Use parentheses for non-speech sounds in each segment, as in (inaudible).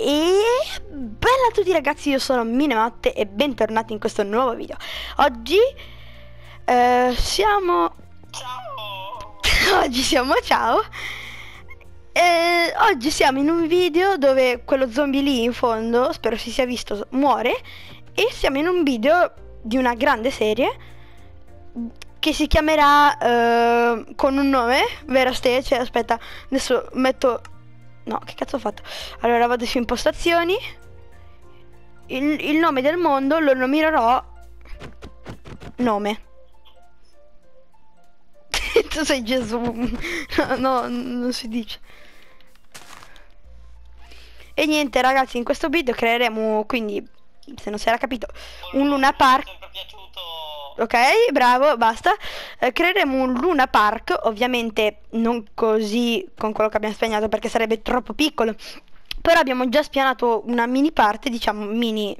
E bella a tutti ragazzi, io sono Minematte e bentornati in questo nuovo video. Oggi eh, siamo... Ciao! (laughs) oggi siamo ciao. E oggi siamo in un video dove quello zombie lì in fondo, spero si sia visto, muore. E siamo in un video di una grande serie che si chiamerà eh, con un nome, vero Ste? Cioè, aspetta, adesso metto... No, che cazzo ho fatto? Allora vado su impostazioni. Il, il nome del mondo lo nominerò nome. (laughs) tu sei Gesù. No, no, non si dice. E niente ragazzi, in questo video creeremo, quindi, se non si era capito, un Luna Park. Mi è sempre piaciuto. Ok, bravo, basta. Eh, creeremo un Luna Park, ovviamente non così con quello che abbiamo spegnato perché sarebbe troppo piccolo. Però abbiamo già spianato una mini parte, diciamo mini,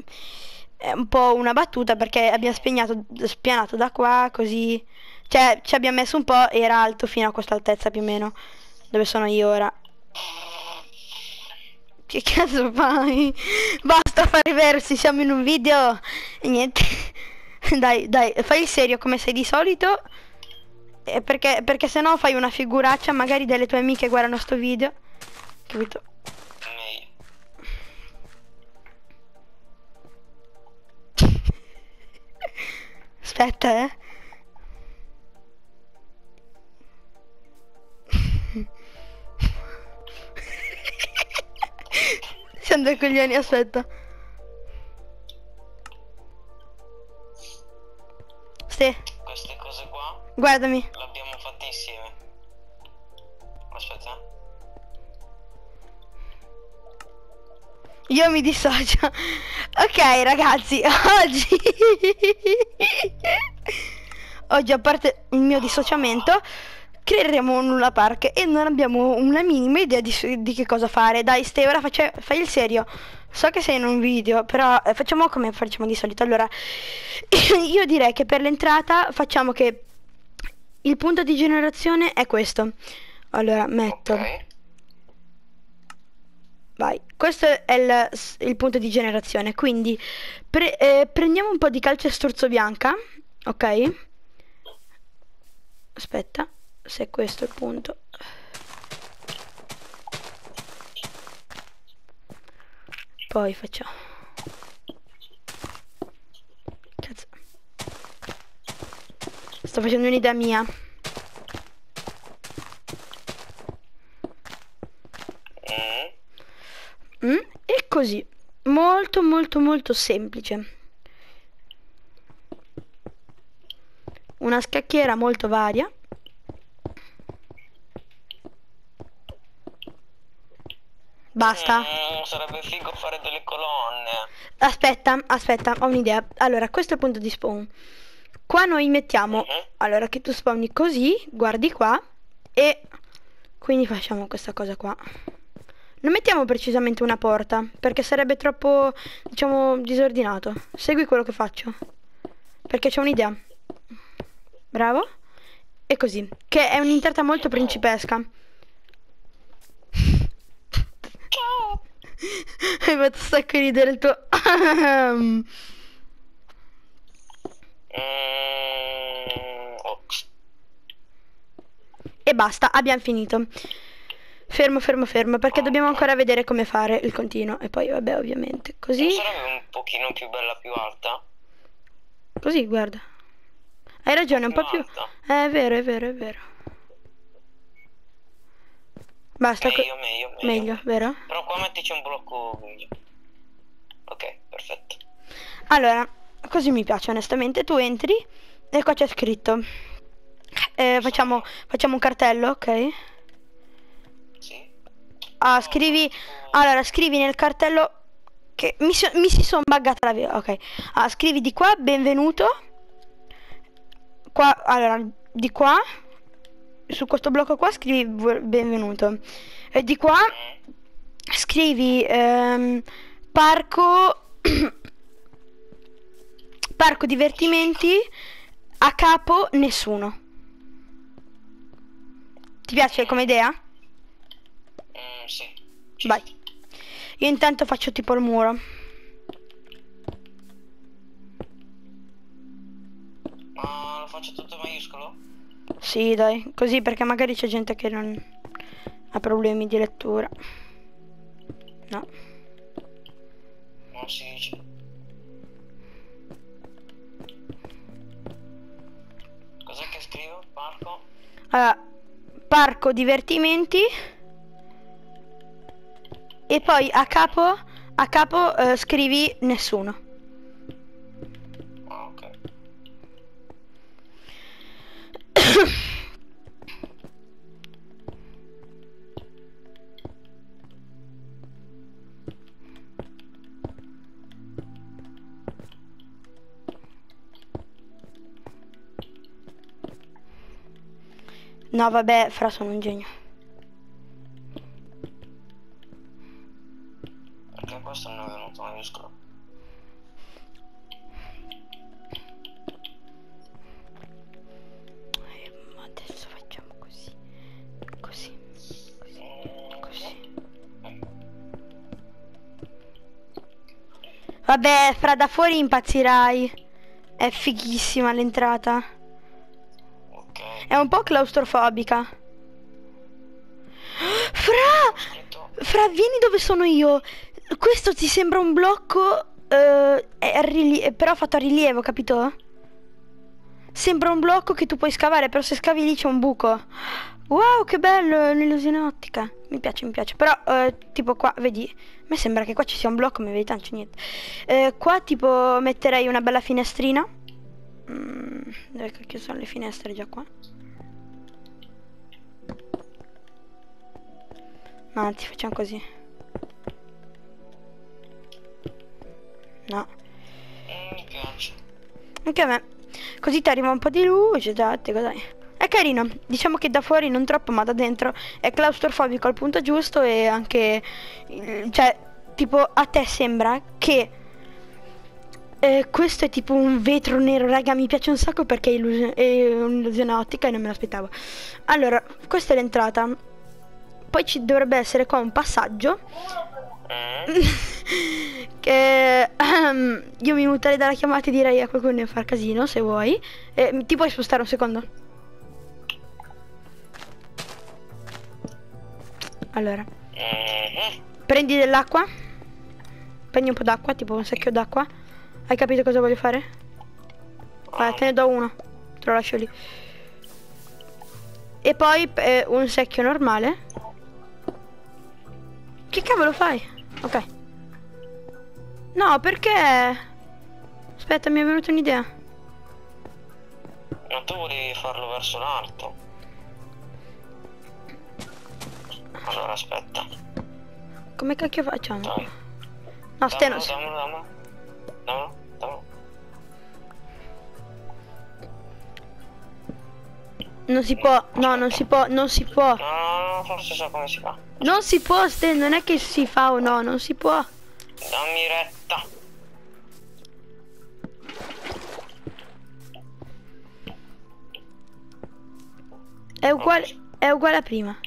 è un po' una battuta perché abbiamo spegnato, spianato da qua così. Cioè ci abbiamo messo un po', era alto fino a questa altezza più o meno, dove sono io ora. Che cazzo fai? Basta fare versi, siamo in un video e niente. (laughs) Dai, dai, fai il serio come sei di solito. Eh, perché, perché se no fai una figuraccia, magari delle tue amiche guardano sto video. Capito? Aspetta, eh. (laughs) Siamo dei coglioni, aspetta. Sì, Queste cose qua guardami. le abbiamo fatte insieme. Aspetta. Io mi dissocio. Ok, ragazzi, (laughs) oggi. oggi, a parte il mio dissociamento, creeremo un Luna Park e non abbiamo una minima idea di, di che cosa fare. Dai, Ste, ora faccia- fai il serio. So che sei in un video, però eh, facciamo come facciamo di solito. Allora, (coughs) io direi che per l'entrata facciamo che il punto di generazione è questo. Allora, metto. Ok. Vai, questo è il, il punto di generazione, quindi pre- eh, prendiamo un po' di calcestruzzo bianca, ok? Aspetta, se è questo il punto. Poi facciamo... Cazzo. Sto facendo un'idea mia. Mm. E così, molto molto molto semplice. Una scacchiera molto varia. Basta. Mm, sarebbe figo fare delle colonne. Aspetta, aspetta, ho un'idea. Allora, questo è il punto di spawn. Qua noi mettiamo, Mhm. allora che tu spawni così, guardi qua e quindi facciamo questa cosa qua. Non mettiamo precisamente una porta, perché sarebbe troppo, diciamo, disordinato. Segui quello che faccio. Perché c'ho un'idea. Bravo. E così, che è un'interta molto principesca. Ciao. Hai fatto un sacco ridere il tuo... Mm. E basta, abbiamo finito. Fermo, fermo, fermo, perché dobbiamo ancora vedere come fare il continuo. E poi, vabbè, ovviamente. Così, Non sarebbe un pochino più bella più alta? così, guarda. Hai ragione, un po' più... alta. Eh, è vero, è vero, è vero. Basta, Meglio, meglio, meglio. meglio, vero? Però qua mettici un blocco. Ok, perfetto. Allora, così mi piace, onestamente. Tu entri e qua c'è scritto. Eh, facciamo, facciamo un cartello, ok? Sì. Ah, scrivi. Allora, scrivi nel cartello. Che mi, so- mi si sono buggata la via. Ok. Ah, scrivi di qua, benvenuto. Qua, allora, di qua. Su questo blocco qua scrivi benvenuto. E di qua scrivi ehm, parco. (coughs) parco divertimenti. A capo nessuno. Ti piace come idea? Mm, sì. Vai. Io intanto faccio tipo il muro. Ma lo faccio tutto maiuscolo? Sì, dai, così perché magari c'è gente che non ha problemi di lettura. No. Non si dice. Cos'è che scrivo? Parco? Allora, parco divertimenti. E poi a capo, a capo eh, scrivi nessuno. No, vabbè, fra sono un genio. Perché questo non è venuto maiuscolo? Eh, ma adesso facciamo così. Così. Così. Così. Vabbè, fra da fuori impazzirai. È fighissima l'entrata. È un po' claustrofobica. Fra! Fra, vieni dove sono io. Questo ti sembra un blocco. eh, rilie- però fatto a rilievo, capito? Sembra un blocco che tu puoi scavare, però se scavi lì c'è un buco. Wow, che bello, l'illusione ottica. Mi piace, mi piace. Però, eh, tipo qua, vedi, a me sembra che qua ci sia un blocco, ma in verità non c'è niente. Eh, qua, tipo, metterei una bella finestrina. Mm, dove cacchio sono le finestre già qua? No, anzi, facciamo così. No. Mm, piace. Anche a me. Così ti arriva un po' di luce, tattico, dai. È carino. Diciamo che da fuori non troppo, ma da dentro è claustrofobico al punto giusto e anche... il- Cioè, tipo, a te sembra che... eh, questo è tipo un vetro nero, raga, mi piace un sacco perché è, illus- è un'illusione ottica e non me l'aspettavo. Allora, questa è l'entrata. Poi ci dovrebbe essere qua un passaggio Mm, (laughs) che ehm, io mi muterei dalla chiamata e direi a qualcuno di far casino se vuoi. Eh, ti puoi spostare un secondo? Allora, mhm. prendi dell'acqua. Prendi un po' d'acqua, tipo un secchio d'acqua. Hai capito cosa voglio fare? Guarda, te ne do uno. Te lo lascio lì. E poi eh, un secchio normale. Che cavolo fai? Ok. No, perché? Aspetta, mi è venuta un'idea. Ma tu volevi farlo verso l'alto. Allora aspetta. Come cacchio facciamo? Dai. No, ste non Dammelo, dammelo, dammelo. Dammelo, Non si può, no, non si può, non si può. No, forse so come si fa. Non si può, Ste, non è che si fa o no, non si può. Dammi retta. È uguale, è uguale a prima.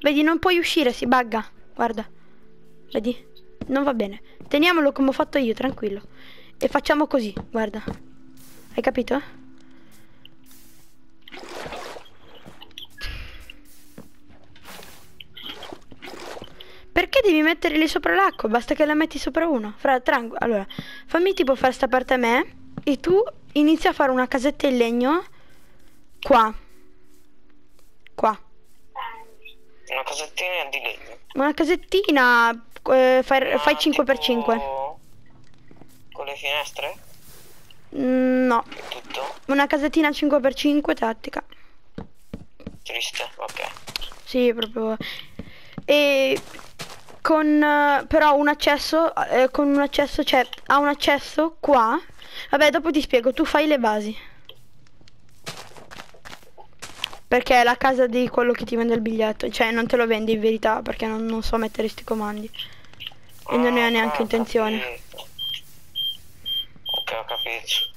Vedi, non puoi uscire, si bugga. Guarda. Vedi? Non va bene. Teniamolo come ho fatto io, tranquillo. E facciamo così, guarda. Hai capito? Perché devi mettere lì sopra l'acqua? Basta che la metti sopra uno. Fra, tranquillo. Allora, fammi tipo fare sta parte a me. E tu inizia a fare una casetta in legno. Qua. Qua. Una casettina di legno. Una casettina. eh, fai, Ma fai 5x5. tipo Con le finestre? Mm, no. Tutto? Una casettina 5x5 tattica. Triste, ok. Sì, proprio. E con eh, però un accesso, eh, con un accesso, cioè ha un accesso qua. Vabbè, dopo ti spiego, tu fai le basi. Perché è la casa di quello che ti vende il biglietto, cioè non te lo vende in verità perché non, non so mettere sti comandi. E non ne ho Ah, neanche intenzione. Ok, ho capito.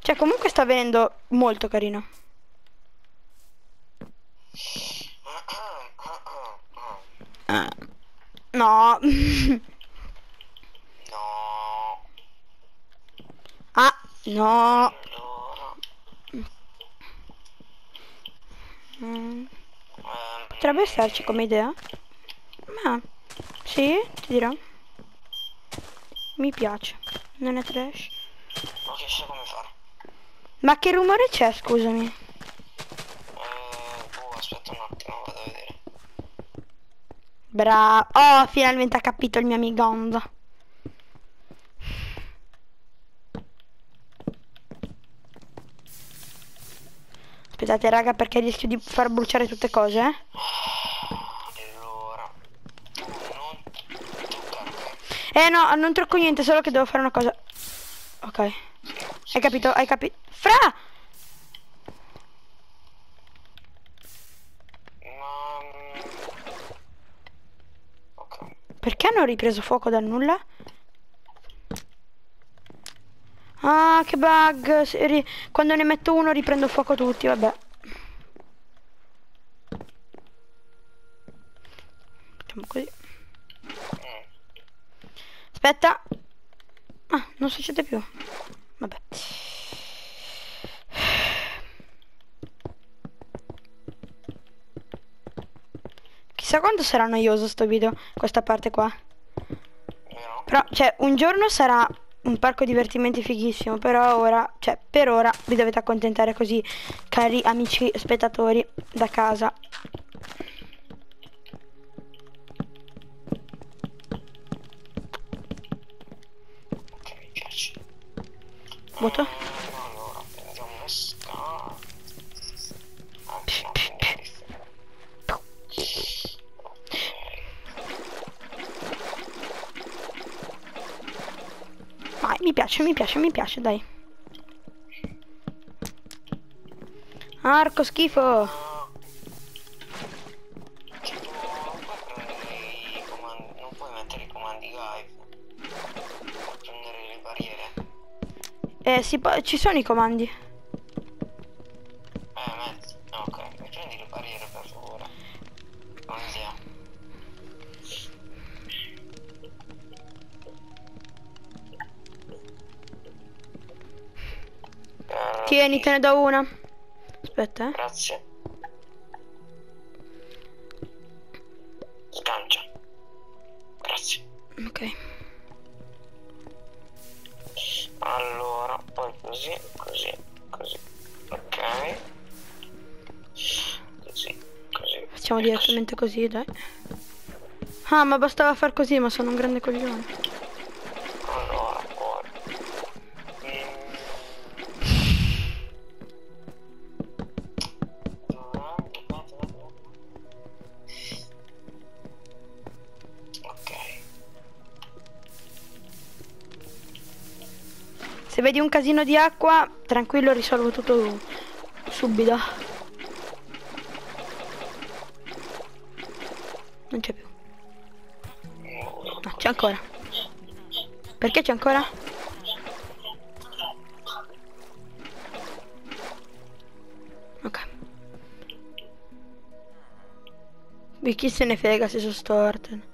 Cioè, comunque sta venendo molto carino. Ah. No. No. ah, no. Mm. Potrebbe starci come idea. Ma sì, ti dirò. Mi piace. Non è trash. Non so come fare. Ma che rumore c'è, scusami? Eh, boh, aspetta un attimo, vado a vedere. Bravo. Oh, finalmente ha capito il mio amigonzo. Aspettate raga perché rischio di far bruciare tutte cose, eh? Allora. Eh no, non tocco niente, solo che devo fare una cosa. Ok. Hai capito? Hai capito? Fra! Ma... mm, Ok. Hanno ripreso fuoco dal nulla? Ah, che bug. Quando ne metto uno riprendo fuoco tutti, vabbè. Facciamo così. Aspetta. Ah, non succede più. Vabbè. Chissà quanto sarà noioso sto video, questa parte qua. Però, cioè, un giorno sarà un parco divertimenti fighissimo, però ora, cioè, per ora vi dovete accontentare così, cari amici spettatori da casa. Voto? Piace, mi piace, mi piace, dai. Arco schifo. Non puoi mettere i comandi live per prendere le barriere. Eh, si ci sono i comandi. Tieni, te ne do una. Aspetta, eh. Grazie. Sgancia. Grazie. Ok. Allora, poi così, così, così. Ok. Così, così. Facciamo direttamente così, dai. Ah, ma bastava far così, ma sono un grande coglione. Un casino di acqua, tranquillo, risolvo tutto subito. Non c'è più. No, c'è ancora. Perché c'è ancora? Ok. E chi se ne frega se sono storte?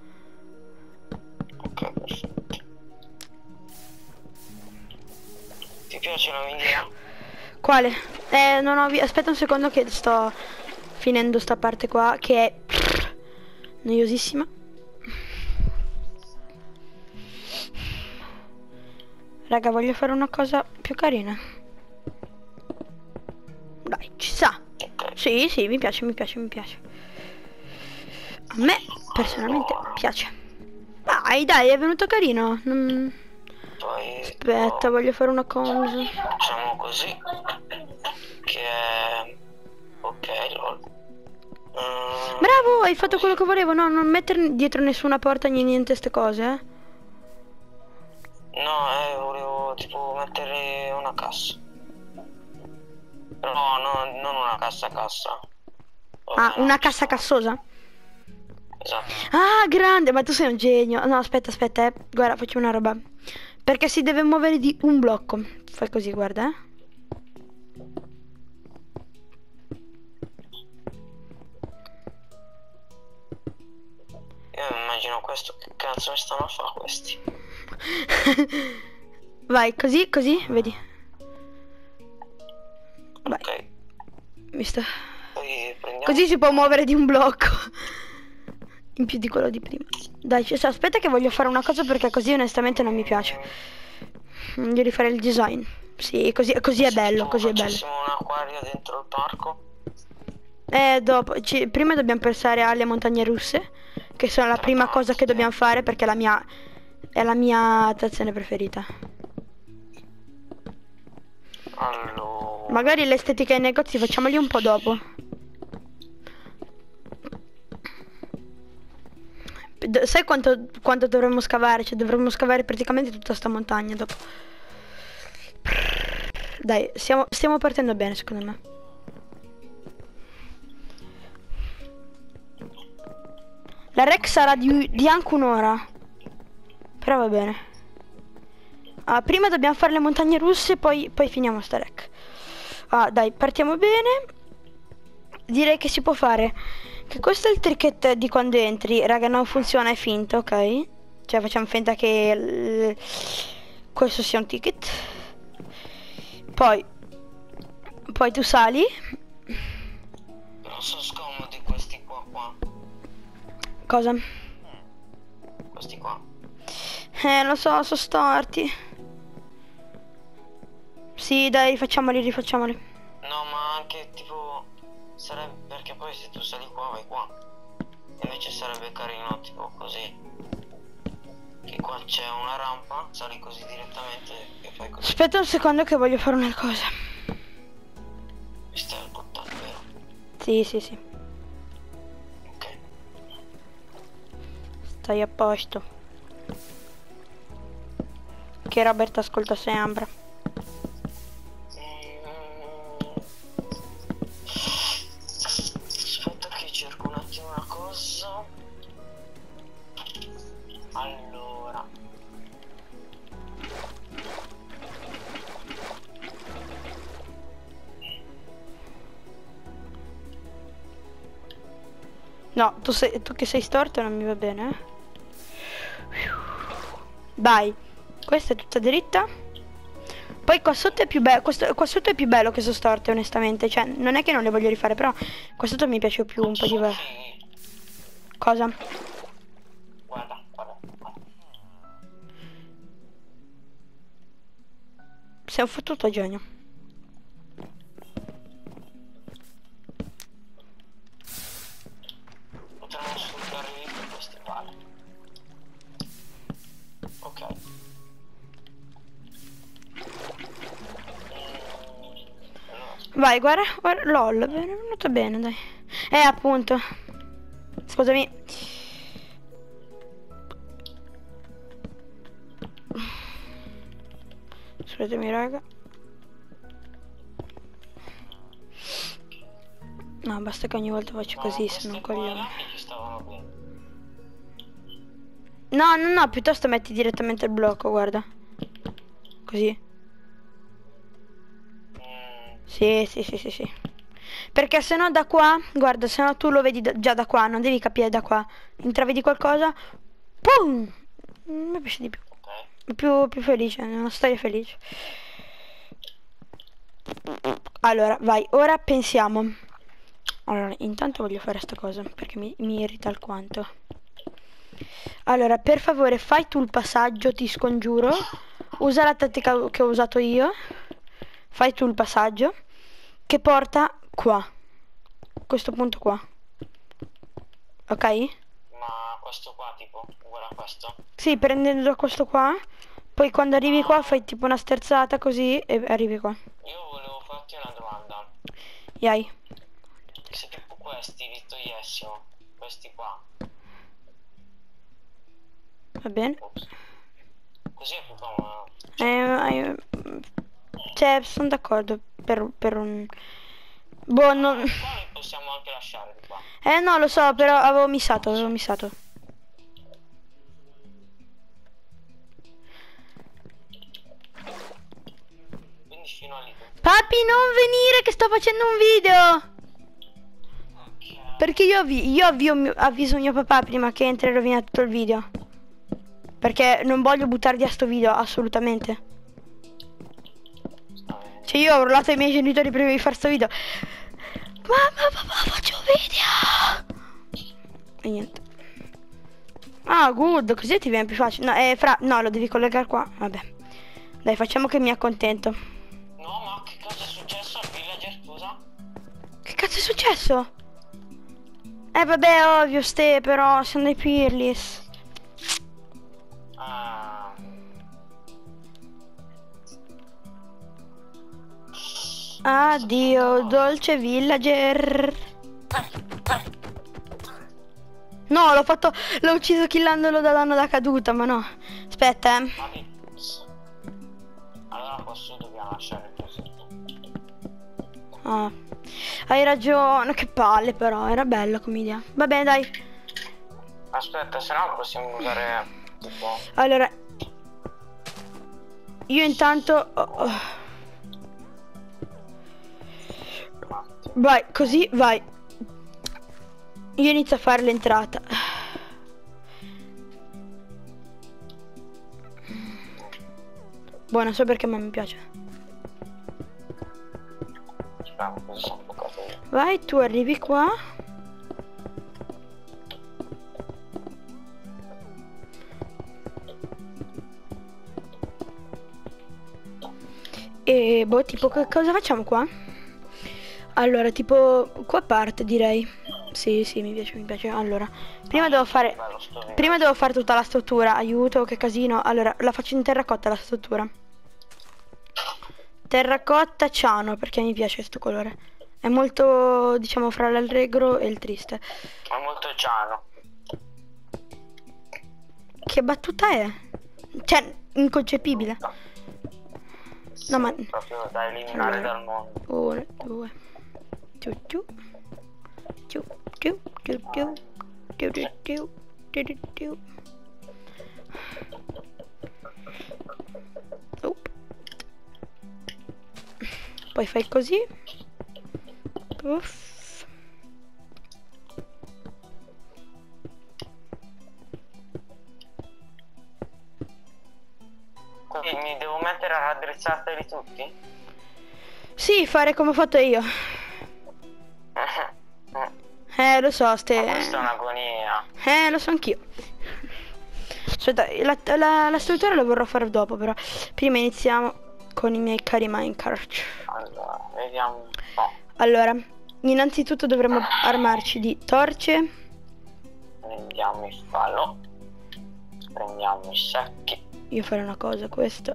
Quale? Eh, non ho Aspetta un secondo che sto finendo sta parte qua che è noiosissima. Raga, voglio fare una cosa più carina. Dai, ci. Ok. Sì, sì, mi piace, mi piace, mi piace. A me personalmente piace. Dai, dai, è venuto carino. Non- Poi Aspetta, oh, voglio fare una cosa. facciamo così. Che è... Ok, lol. Mm, Bravo, hai fatto quello che volevo. No, non mettere dietro nessuna porta né niente ste cose, eh. No, eh, volevo tipo mettere una cassa. No, no, non una cassa cassa. Vabbè, Ah, una cassa cassosa? Esatto. Ah, grande, ma tu sei un genio. No, aspetta, aspetta, eh. Guarda, facciamo una roba. Perché si deve muovere di un blocco. Fai così, guarda. Eh. Io immagino questo che cazzo mi stanno a fare questi. (laughs) Vai, così, così, vedi. Vai. Ok. Mi sta... Così si può muovere di un blocco. In più di quello di prima. Dai, cioè, aspetta che voglio fare una cosa perché così onestamente non mi piace. Voglio rifare il design. Sì, così, così è bello, così è bello. Un acquario dentro il parco. Eh, dopo, ci- prima dobbiamo pensare alle montagne russe, che sono la prima cosa che dobbiamo fare perché è la mia, è la mia attrazione preferita. Allora. Magari l'estetica ai negozi facciamoli un po' dopo. Sai quanto, quanto dovremmo scavare? Cioè dovremmo scavare praticamente tutta sta montagna dopo. Dai, stiamo, stiamo partendo bene secondo me. La rec sarà di, di anche un'ora. Però va bene. Ah, prima dobbiamo fare le montagne russe, poi, poi finiamo sta rec. Ah, dai, partiamo bene. Direi che si può fare. Che questo è il tricket di quando entri. Raga, non funziona, è finto, ok? Cioè, facciamo finta che questo sia un ticket. Poi, poi tu sali. Però sono scomodi questi qua qua. Cosa? Questi qua. Eh, lo so, sono storti. Sì, dai, facciamoli, rifacciamoli. No, ma anche tipo. Invece sarebbe carino tipo così. Che qua c'è una rampa, sali così direttamente e fai così. Aspetta un secondo che voglio fare una cosa. Mi stai buttando, vero? Sì, sì, sì. Ok. Stai a posto. Che Robert ascolta sempre. No, tu, sei, tu che sei storto non mi va bene. eh. Dai, questa è tutta dritta. Poi qua sotto è più bello, questo, qua sotto è più bello che sono storte onestamente. Cioè, non è che non le voglio rifare, però qua sotto mi piace più un po' di... Cosa? Guarda, guarda, guarda. Sei un fottuto genio. Vai, guarda, guarda, lol, è venuto bene, dai. Eh, appunto. Scusami. Scusatemi, raga. No, basta che ogni volta faccio così, se non coglione. bene. No, no, no, piuttosto metti direttamente il blocco, guarda. Così. Sì, sì, sì, sì, sì. Perché se no da qua, guarda, se no tu lo vedi da- già da qua, non devi capire da qua. Intravedi qualcosa, pum! Mi piace di più. più, più felice, una storia felice. Allora, vai, ora pensiamo. Allora, intanto voglio fare sta cosa perché mi, mi irrita alquanto. Allora, per favore, fai tu il passaggio, ti scongiuro. Usa la tattica che ho usato io. Fai tu il passaggio che porta qua. Questo punto qua. Ok? Ma questo qua tipo, uguale a questo? Sì, prendendo questo qua. Poi quando arrivi qua fai tipo una sterzata così e arrivi qua. Io volevo farti una domanda. Yai. Se tipo questi li togliessimo, questi qua, Va bene. ops. Così è più comodo. Eh, cioè, sono d'accordo per, per un... Boh, non... Possiamo anche lasciare qua. Eh no, lo so, però avevo missato, avevo missato. A. Papi, non venire che sto facendo un video! Perché io, avvi- io avvio mio- avviso mio papà prima che entri e rovina tutto il video. Perché non voglio buttare via sto video, assolutamente. Cioè io ho urlato ai miei genitori prima di fare sto video. Mamma, papà, faccio un video! E niente. Ah, good, così ti viene più facile. No, eh, fra... No, lo devi collegare qua. Vabbè. Dai, facciamo che mi accontento. No, ma che cosa è successo al villager, scusa? Che cazzo è successo? Eh, vabbè, ovvio, ste, però, sono dei Pirlis. Addio, dolce villager. No, l'ho fatto... L'ho ucciso killandolo da danno da caduta, ma no. Aspetta, eh. Allora questo dobbiamo lasciare così. Ah, hai ragione, che palle però, era bello come idea. Va bene, dai. Aspetta, se no possiamo usare. Allora, io intanto... oh, oh. Vai, così, vai. Io inizio a fare l'entrata. Buona, so perché ma mi piace. Vai, tu arrivi qua. E boh, tipo che cosa facciamo qua? Allora, tipo qua parte direi. Sì, sì, mi piace, mi piace. Allora, prima devo fare prima devo fare tutta la struttura. Aiuto, che casino. Allora, la faccio in terracotta la struttura. Terracotta ciano, perché mi piace questo colore. È molto, diciamo, fra l'allegro e il triste. È molto ciano. Che battuta è? Cioè, inconcepibile. No, ma... Proprio da eliminare Allora. dal mondo. Uno, due. Ciu ciu. Ciu ciu ciu ciu. Ciu ciu ciu. Ciu ciu ciu. Oh. Poi fai così. Uff. Quindi mi devo mettere a raddrizzarteli tutti? Sì, fare come ho fatto io. Eh, lo so, Ma ste... questa è un'agonia. Eh, lo so anch'io. Aspetta, la, la, la struttura la vorrò fare dopo, però. Prima iniziamo con i miei cari Minecraft. Allora, vediamo un po'. Allora, innanzitutto dovremmo armarci di torce. Prendiamo il falò. Prendiamo i sacchi. Io farò una cosa, questo.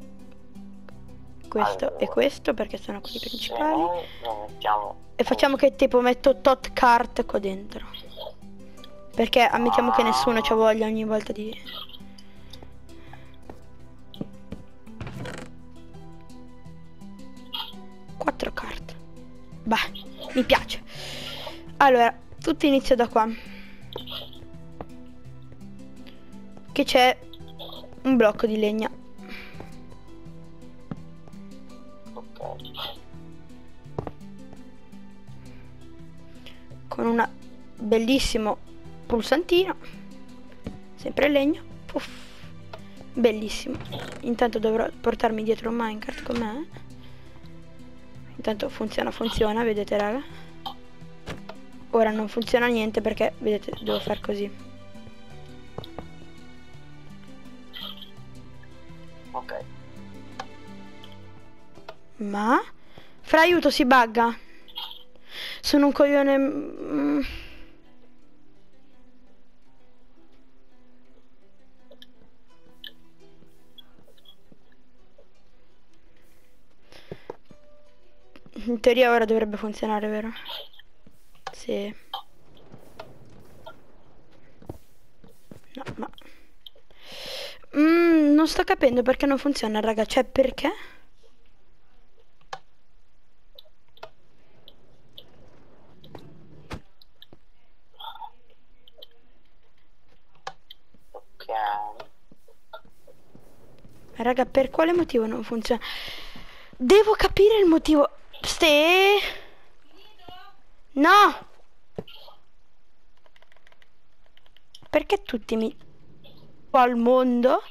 Questo Allora. e questo, perché sono quelli principali. noi lo mettiamo E facciamo che tipo metto tot cart qua dentro. Perché ammettiamo che nessuno ci voglia ogni volta di... Quattro carte. Bah, mi piace. Allora, tutto inizia da qua. Che c'è un blocco di legna. Con un bellissimo pulsantino sempre legno Puff. bellissimo intanto dovrò portarmi dietro un minecart con me intanto funziona funziona vedete raga ora non funziona niente perché vedete devo far così Ok. ma fra aiuto si bugga sono un coglione mm. In teoria ora dovrebbe funzionare, vero? Sì. No, ma... Mm, non sto capendo perché non funziona, raga. Cioè, perché? Ok. Raga, per quale motivo non funziona? Devo capire il motivo. Ste? No! perché tutti mi... qua al mondo?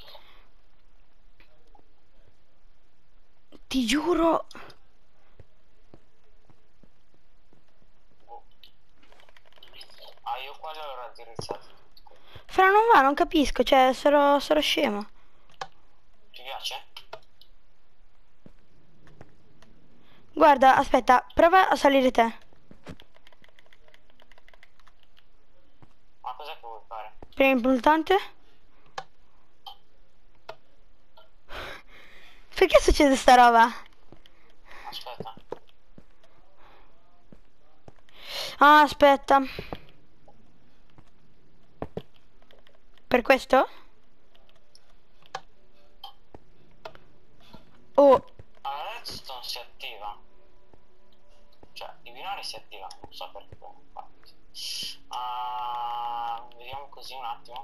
Ti giuro... Ah. Fra non va, non capisco, cioè sarò, sarò scemo. Piace? Guarda, aspetta, prova a salire te. Ma cos'è che vuoi fare? Premi il pulsante. Perché succede sta roba? Aspetta. Ah, aspetta. Per questo? Oh, la redstone si attiva. Cioè, i binari si attivano, non so perché infatti. Ah, vediamo così un attimo.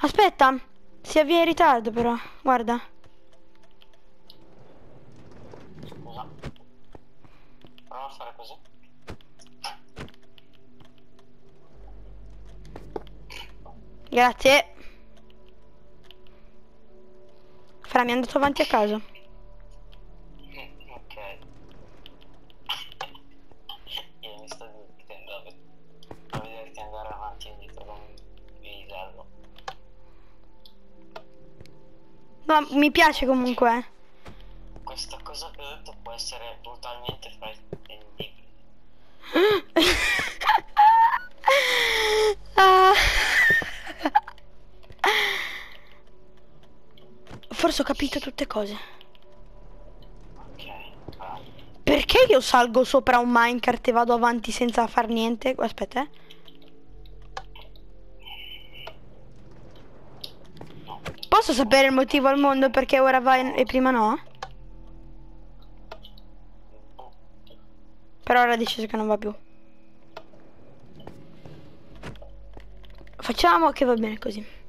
aspetta. Si avvia in ritardo però, guarda. Scusa. Prova a fare così. Grazie. Fra, mi è andato avanti a casa. Ok. Io mi sto divertendo a ved- a vederti andare avanti e indietro con il vitello. No, mi piace comunque. eh. Questa cosa che ho detto può essere brutalmente fraintendibile. (gasps) Forse ho capito tutte cose. Perché io salgo sopra un minecart e vado avanti senza far niente? Aspetta, eh. Posso sapere il motivo al mondo perché ora va e prima no? Per ora ha deciso che non va più. Facciamo che va bene così.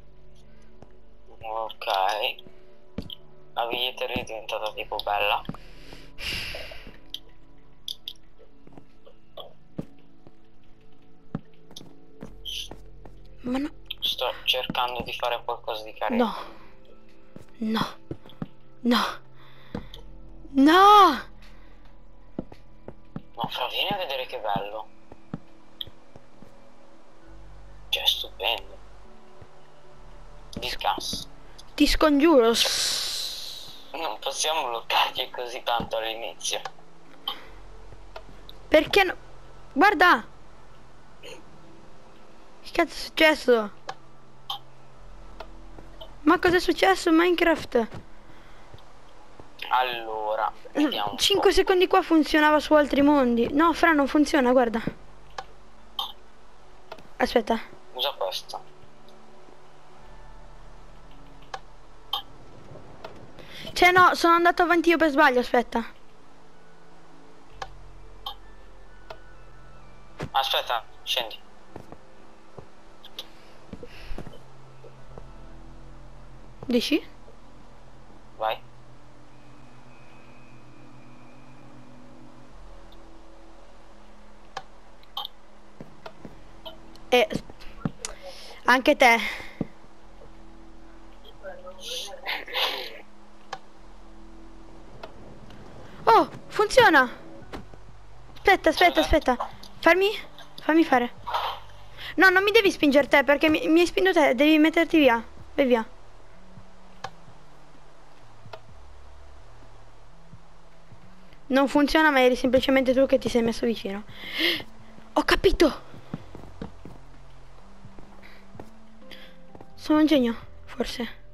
Biglietteria è diventata tipo bella. Ma no. Sto cercando di fare qualcosa di carino. No. No. No. No. Ma fra vieni a vedere che bello. Cioè, stupendo. Discuss. Ti scongiuro. Non possiamo bloccarti così tanto all'inizio. Perché no? Guarda. Che cazzo è successo? Ma cosa è successo in Minecraft? Allora, vediamo. un 5 secondi qua funzionava su altri mondi. No, Fra non funziona, guarda. Aspetta. Usa questo. Cioè no, sono andato avanti io per sbaglio, aspetta. Aspetta, scendi. Dici? Vai. E... Anche te. Oh, funziona. Aspetta, aspetta, aspetta. Farmi... Fammi fare. No, non mi devi spingere te perché mi, mi hai spinto te. Devi metterti via. Vai via. Non funziona, ma eri semplicemente tu che ti sei messo vicino. Ho capito. Sono un genio, forse.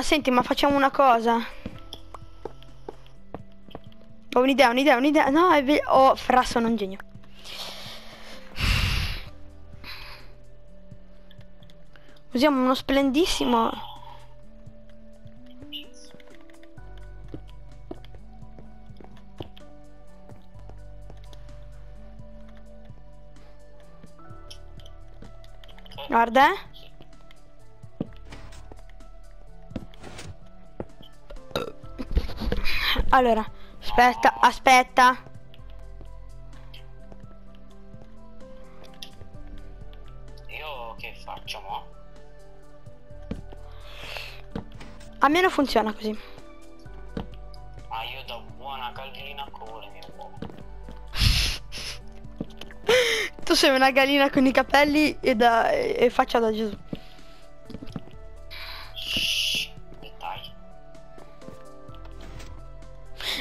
Allora, senti, ma facciamo una cosa. Ho un'idea, un'idea, un'idea. No, è vero. Oh, fra, sono un genio. Usiamo uno splendissimo... Guarda, eh. Allora, aspetta, aspetta. Io che faccio mo? A me non funziona così. Ma io da buona gallina con le mie uova. (laughs) Tu sei una gallina con i capelli e, da, e faccia da Gesù.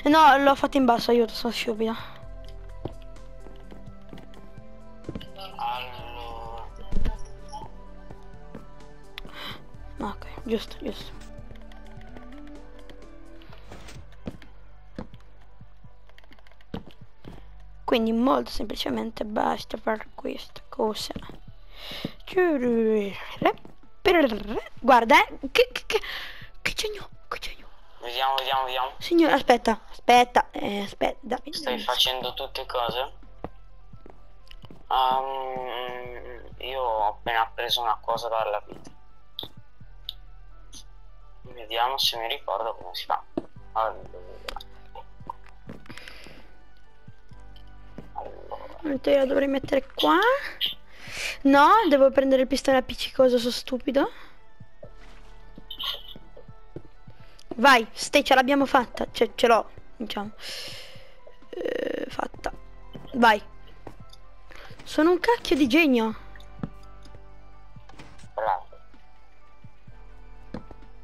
No, l'ho fatto in basso, aiuto, sono stupida. Allora, Ok, giusto, giusto. Quindi molto semplicemente basta fare questa cosa. Guarda, eh, che, che, che, che genio, che genio. Vediamo, vediamo, vediamo. Signore, aspetta, aspetta, eh, aspetta, dammi. Stai facendo tutte cose? Ehm, io ho appena preso una cosa dalla vita. Vediamo se mi ricordo come si fa. Allora. Allora. Te la dovrei mettere qua. No, devo prendere il pistone appiccicoso, sono stupido. Vai, Ste, ce l'abbiamo fatta. Cioè, ce l'ho, diciamo. Eh, fatta. Vai. Sono un cacchio di genio.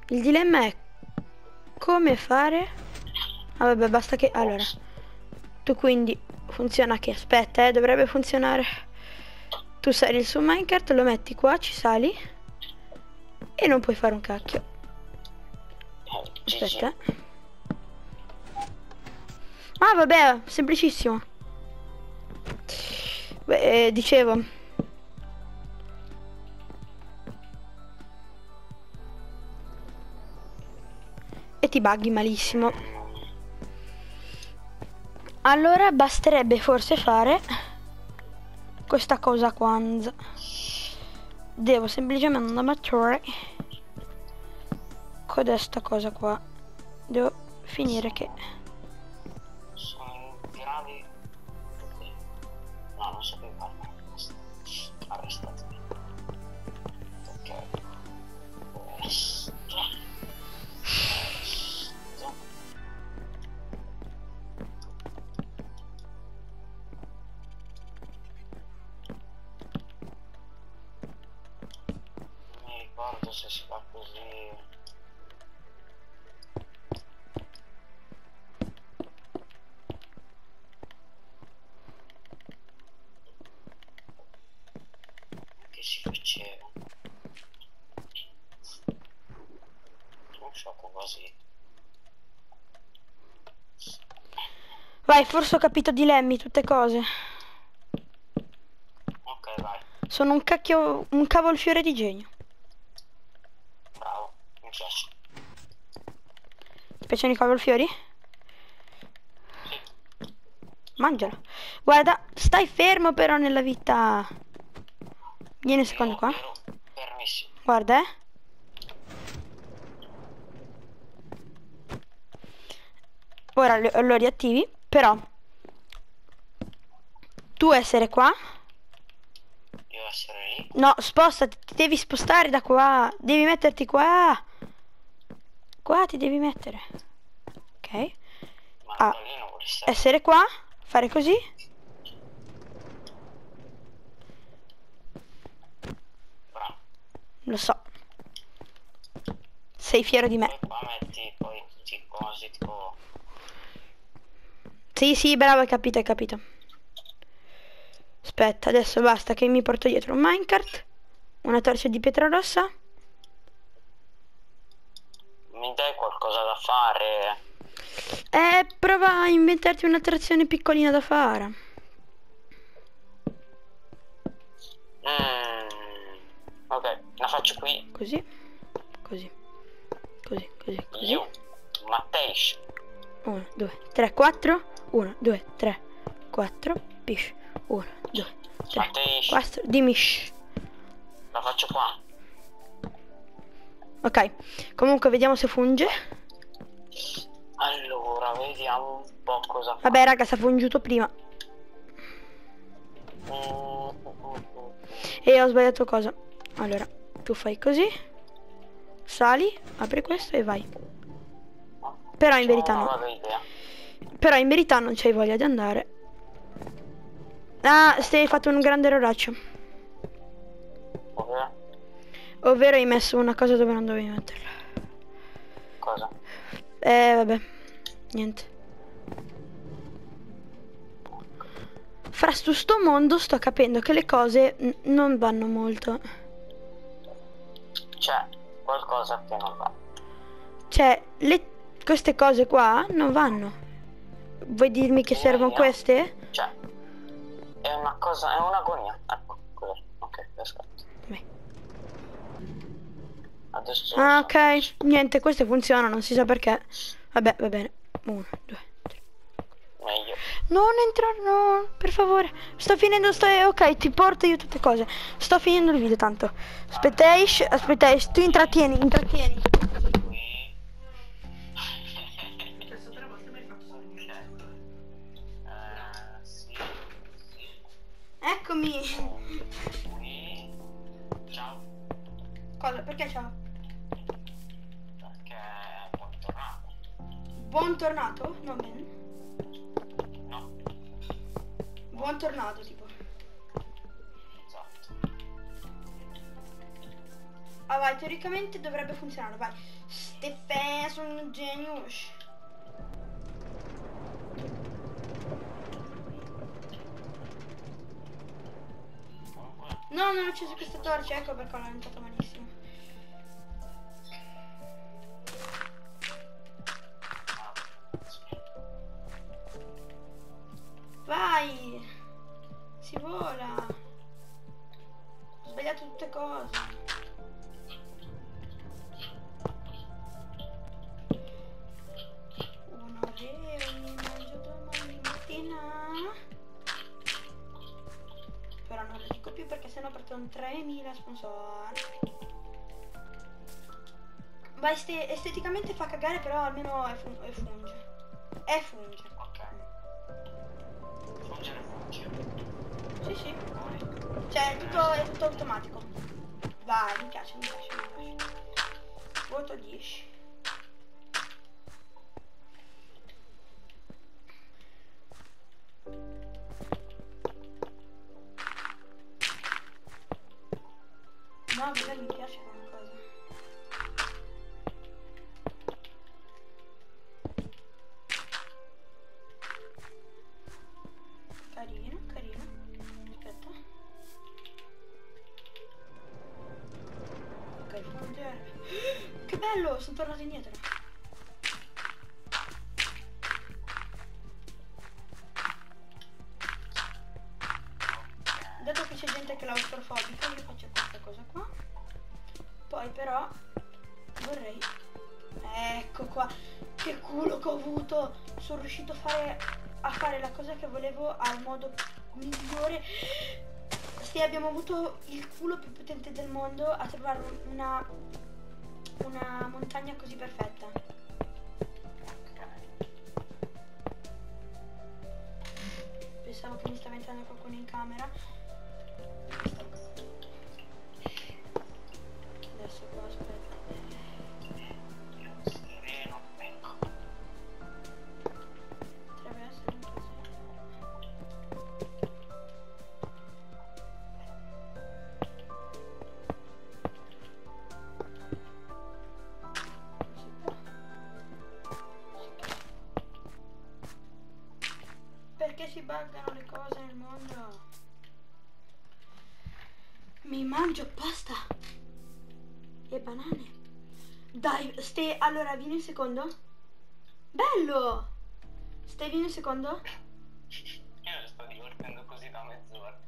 Il dilemma è come fare. Ah, vabbè, basta che. Allora. Tu quindi funziona che aspetta, eh, dovrebbe funzionare. Tu sali su Minecraft, lo metti qua, ci sali. E non puoi fare un cacchio. Aspetta. Eh. Ah, vabbè, semplicissimo. Beh, eh, dicevo. E ti buggi malissimo. Allora basterebbe forse fare questa cosa qua. Devo semplicemente questa cosa qua. Devo finire che Sono gravi. No, non so che fare. Arrestati. Ok. Questo. Questo. Mi ricordo se si fa così. Così Vai, forse ho capito dilemmi, tutte cose. ok vai Sono un cacchio. un cavolfiore di genio. bravo mi piace Ti piacciono i cavolfiori? sì Mangialo. Guarda, stai fermo però nella vita. Vieni un secondo qua. fermissimo Guarda, eh. Ora lo, lo riattivi, però tu essere qua. devo essere lì No, spostati, ti devi spostare da qua. Devi metterti qua. Qua ti devi mettere. Ok. Ah. Essere qua, fare così. bravo Lo so. Sei fiero di me. qua metti poi tutti i cosi tipo Sì, sì, bravo, hai capito, hai capito. Aspetta, adesso basta che mi porto dietro un minecart, una torcia di pietra rossa. mi dai qualcosa da fare E prova a inventarti un'attrazione piccolina da fare. Mm, ok la faccio qui Così, così, così, così, così. io Matteis 1, 2, 3, 4. 1, 2, 3, 4. Pish. 1, 2, 3, Matteis 4. Dimmi shh. La faccio qua. Ok, comunque vediamo se funge. Allora, vediamo un po' cosa fa. Vabbè raga, sta fungiuto prima. Mm, mm. E ho sbagliato cosa. Allora, tu fai così. Sali, apri questo e vai. Però in verità no. Però in verità non c'hai voglia di andare. Ah, stai fatto un grande erroraccio. Ovvero? Ovvero hai messo una cosa dove non dovevi metterla. Cosa? Eh, vabbè. Niente. Fra sto, sto mondo sto capendo che le cose non vanno molto. C'è qualcosa che non va. Cioè, le- queste cose qua non vanno. Vuoi dirmi che servono no. queste? Cioè, è una cosa, è un'agonia. Ecco. Ok, perfetto. Adesso... Ah, ok. Niente, queste funzionano, non si sa perché. Vabbè, va bene. Uno, due, tre. Meglio. Non entrare, no, per favore. Sto finendo, sto... Ok, ti porto io tutte cose. Sto finendo il video tanto. Aspettais, aspettais, tu intrattieni, intrattieni. Eccomi. Ciao. Cosa? Perché ciao? Perché poi tornato. Buon tornato? No, bene. No, Buon tornato, tipo. esatto. Ah, vai, teoricamente dovrebbe funzionare, vai. Stefan, sono un genius. No, non ho acceso questa torcia, ecco perché l'ho lanciata malissimo. Vai! Si vola! Ho sbagliato tutte cose. Sennò partono 3000 sponsor. Ma este- esteticamente fa cagare però almeno è, fun- è funge. È funge. Ok. Fungere funge. Sì, sì. Cioè, è tutto, è tutto automatico. Vai, mi piace, mi piace, mi piace. Voto 10. No, vabbè, mi piace come cosa. Carino, carino. Aspetta. Ok. (gasps) Che bello, sono tornato indietro. Però vorrei... Ecco qua. Che culo che ho avuto. Sono riuscito a fare, a fare la cosa che volevo al modo migliore. Sì, abbiamo avuto il culo più potente del mondo a trovare una, una montagna così perfetta. Pensavo che mi stava entrando qualcuno in camera. Buggano le cose nel mondo? Mi mangio pasta e banane. Dai, ste, allora vieni un secondo. Bello! Stai vieni un secondo? Io mi sto divertendo così da mezz'ora.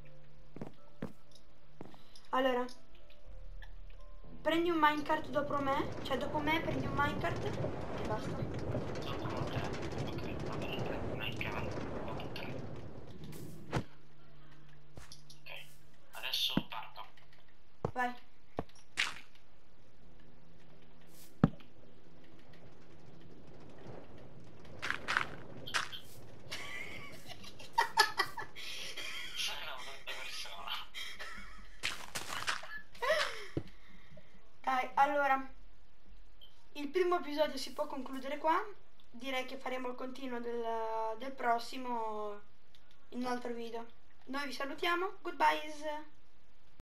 Allora. Prendi un minecart dopo me, cioè dopo me prendi un minecart e basta. Dopo te. Ok, va bene, prendi una chiave. Dopo tre. Ok. Adesso parto. vai. Sei una brutta persona. Dai, allora, il episodio si può concludere qua. Direi che faremo il continuo del, del prossimo in un altro video. Noi vi salutiamo, goodbyes!